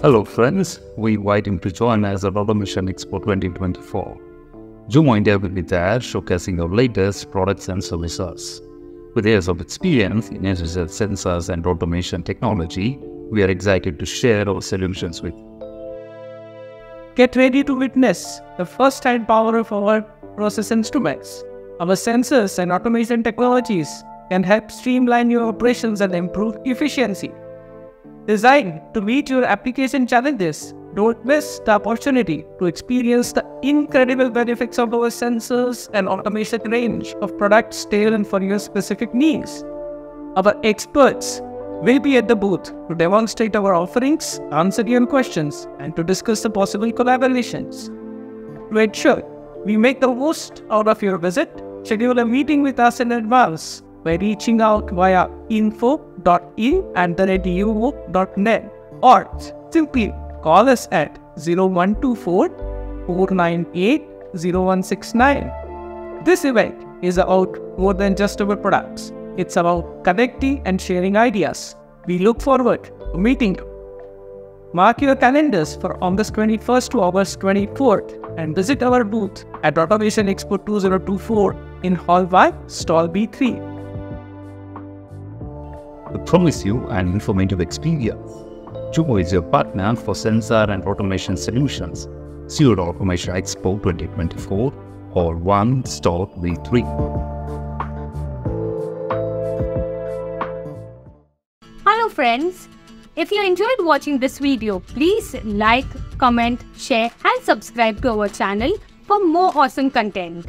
Hello, friends. We invite you to join us at Automation Expo 2024. Jumo India will be there showcasing our latest products and services. With years of experience in intelligent sensors and automation technology, we are excited to share our solutions with you. Get ready to witness the first-hand power of our process instruments. Our sensors and automation technologies can help streamline your operations and improve efficiency. Designed to meet your application challenges, don't miss the opportunity to experience the incredible benefits of our sensors and automation range of products tailored for your specific needs. Our experts will be at the booth to demonstrate our offerings, answer your questions, and to discuss the possible collaborations. To ensure we make the most out of your visit, schedule a meeting with us in advance by reaching out via info.in at the or simply call us at 0124 498 0169. This event is about more than just our products. It's about connecting and sharing ideas. We look forward to meeting you. Mark your calendars for August 21st to August 24th and visit our booth at Automation Expo 2024 in Hall Y, Stall B3. We promise you an informative experience. Jumo is your partner for sensor and automation solutions. At Automation Expo 2024 or 1 Stall B3. Hello friends! If you enjoyed watching this video, please like, comment, share and subscribe to our channel for more awesome content.